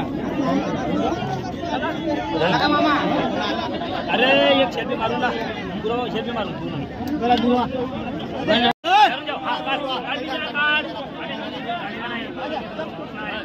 अरे एक शेर भी मारू ना पूरा शेर भी मारू तू ना दुआ जाओ